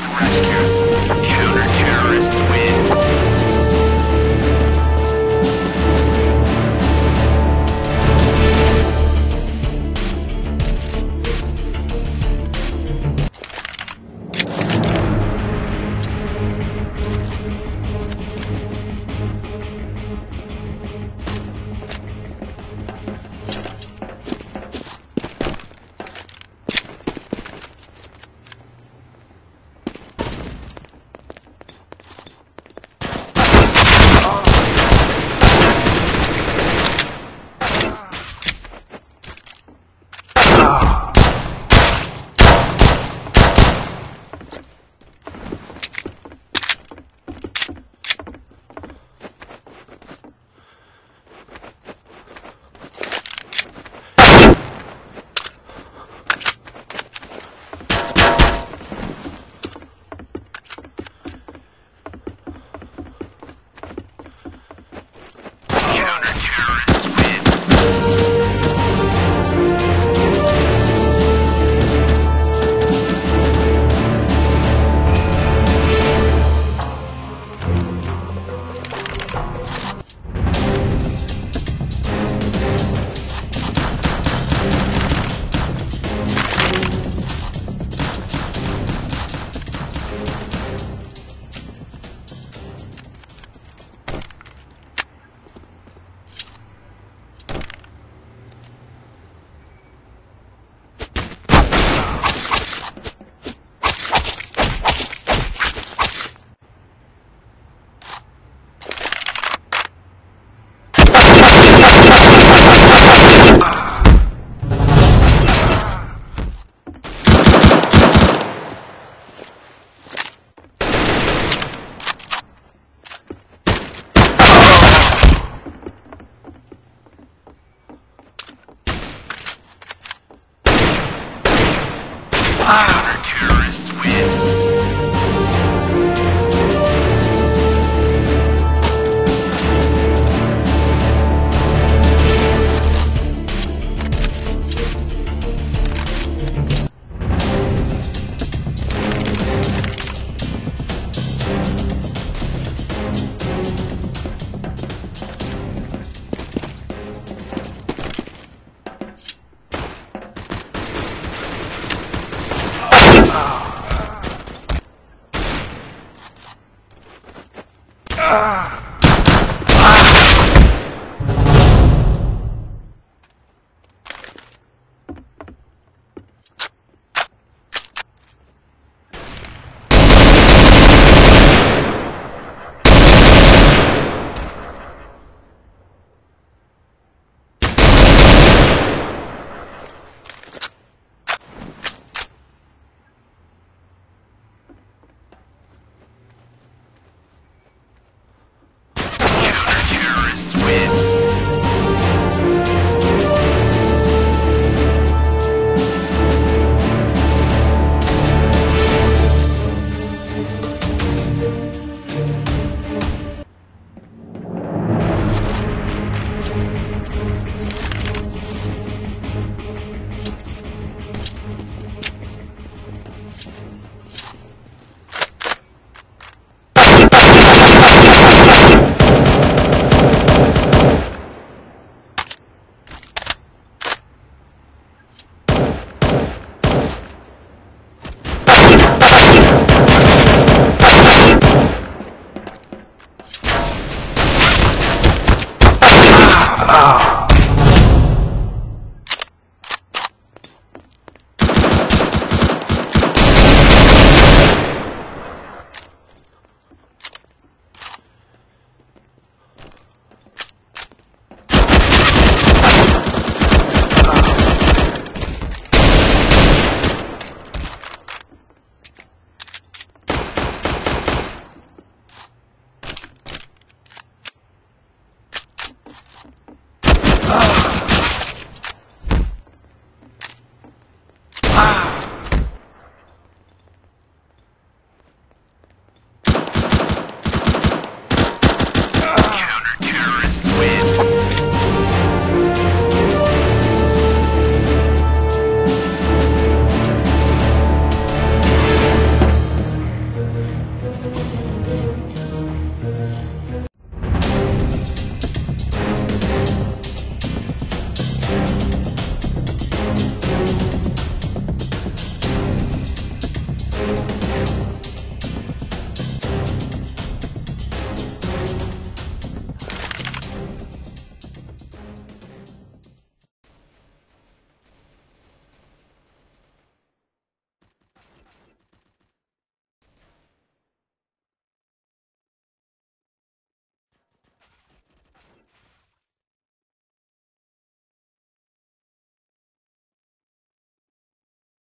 left rescue. Ah, Counter-terrorists win. 啊。